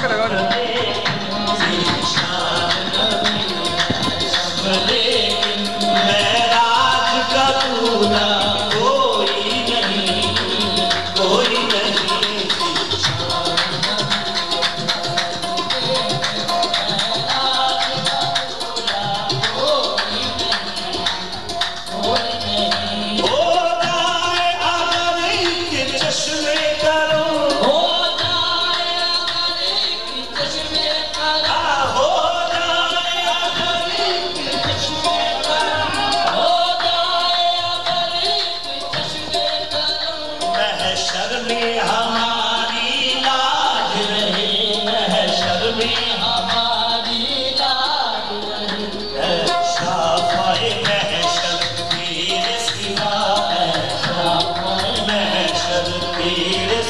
fica legal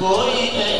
Boy, hey.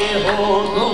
home.